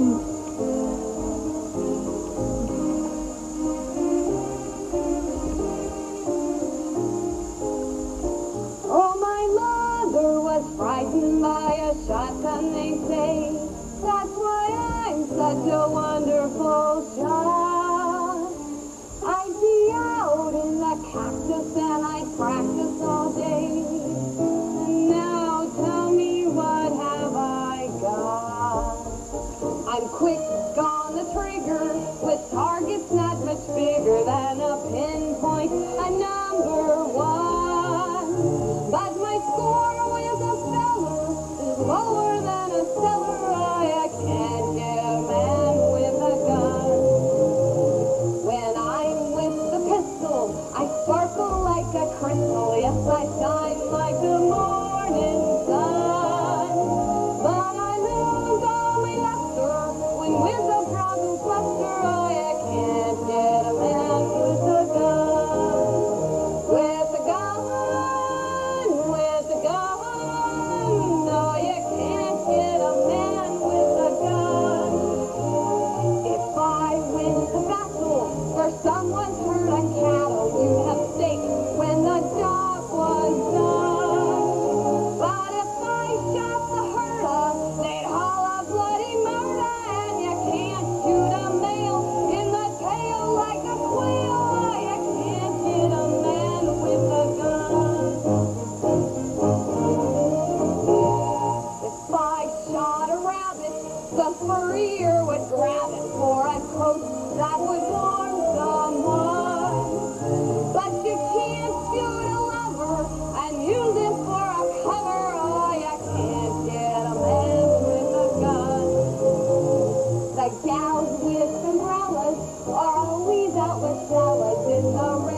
Oh, my mother was frightened by a shotgun, they say. That's why I'm such a wonderful child. quick going with The career would grab it for a coat that would warm the someone. But you can't shoot a lover and use him for a cover. Oh, you can't get a man with a gun. The gals with umbrellas are always out with salads in the rain.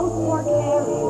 both more caring.